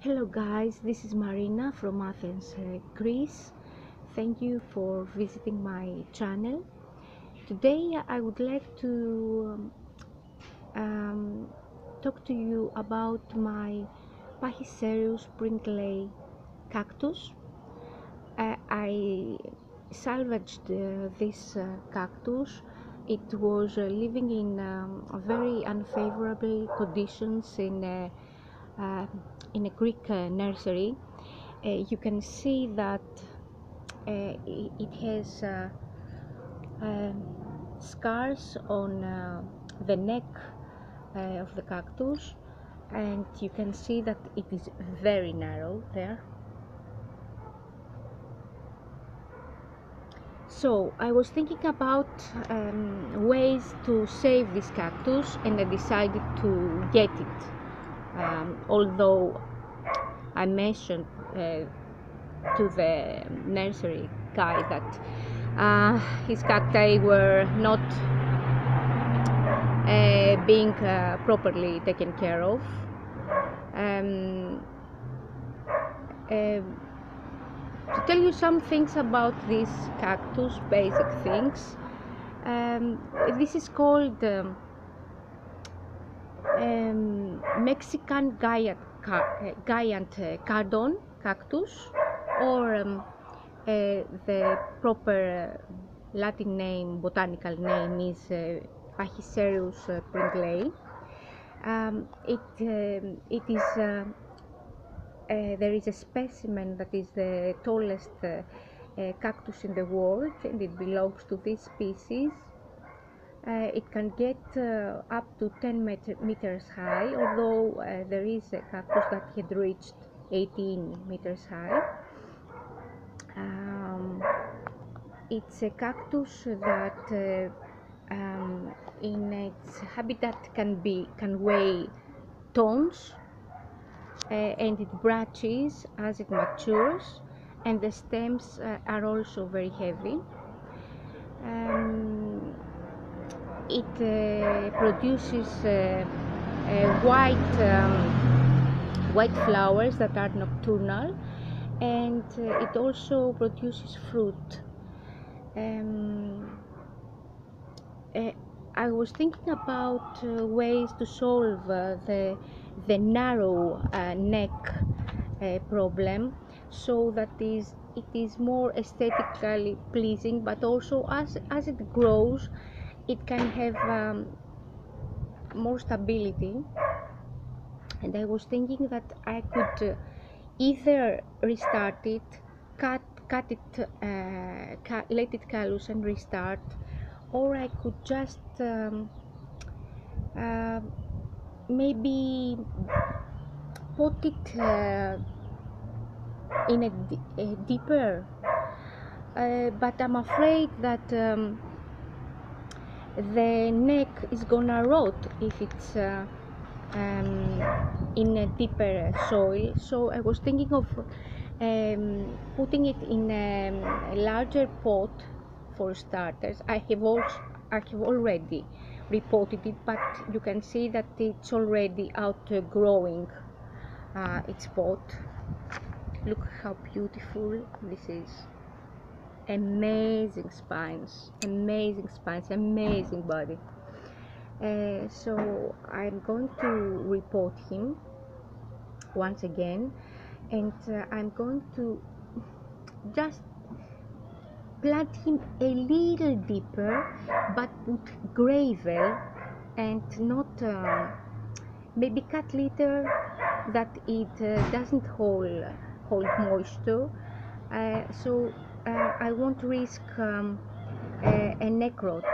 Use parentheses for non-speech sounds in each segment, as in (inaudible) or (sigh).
Hello, guys, this is Marina from Athens, uh, Greece. Thank you for visiting my channel. Today, I would like to um, um, talk to you about my Pachycereus pringlei cactus. Uh, I salvaged uh, this uh, cactus. It was uh, living in um, very unfavorable conditions in uh, in a Greek uh, nursery. Uh, you can see that uh, it, has um, scars on the neck of the cactus and you can see that it is very narrow there. So I was thinking about um, ways to save this cactus and I decided to get it. Um, although I mentioned uh, to the nursery guy that uh, his cacti were not uh, being uh, properly taken care of. Um, uh, to tell you some things about this cactus, basic things. Um, this is called um, Mexican giant, uh, giant uh, cardon cactus, or um, the proper Latin name, botanical name is Pachycereus pringlei. Um, it, it is uh, there is a specimen that is the tallest uh, uh, cactus in the world and it belongs to this species. Uh, it can get uh, up to 10 meter, meters high, although uh, there is a cactus that had reached 18 meters high. Um, it's a cactus that uh, um, in its habitat can be can weigh tons uh, and it branches as it matures and the stems are also very heavy um, it uh, produces uh, uh, white um, white flowers that are nocturnal and uh, it also produces fruit. Um, I was thinking about ways to solve the the narrow uh, neck uh, problem so that is it is more aesthetically pleasing but also as as it grows it can have um, more stability. And i was thinking that i could uh, either restart it cut cut it uh, cut, let it callus and restart or i could just um, uh, maybe put it uh, in a, deeper. Uh, but I'm afraid that um, the neck is gonna rot if it's uh, um, in a deeper soil. So I was thinking of um, putting it in a, a larger pot for starters. I have also I have already repotted it but you can see that it's already outgrowing uh, its pot. Look how beautiful this is amazing spines. Amazing spines. Amazing body. Uh, so I'm going to repot him once again. And uh, I'm going to just plant him a little deeper but put gravel and not uh, maybe cut litter that it uh, doesn't hold hold moisture. Uh, so uh, I won't risk um, a, a neck rot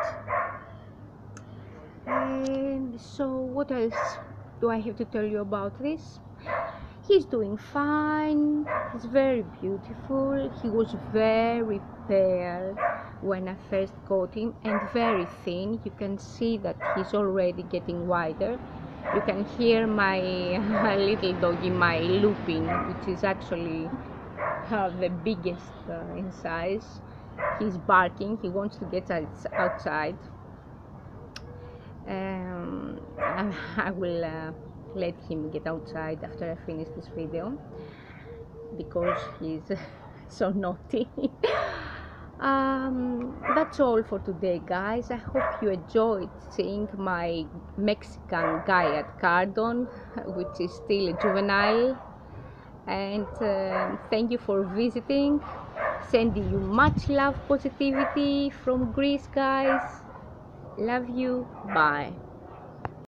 and so what else do I have to tell you about this? He's doing fine. He's very beautiful. He was very pale when I first got him and very thin. You can see that he's already getting wider. You can hear my (laughs) little doggy my looping which is actually the biggest uh, in size he's barking he wants to get outside um, (laughs) I will uh, let him get outside after I finish this video because he's (laughs) so naughty. (laughs) um, that's all for today, guys. I hope you enjoyed seeing my Mexican giant Cardon, which is still a juvenile. And uh, thank you for visiting. Sending you much love, positivity from Greece, guys. Love you. Bye.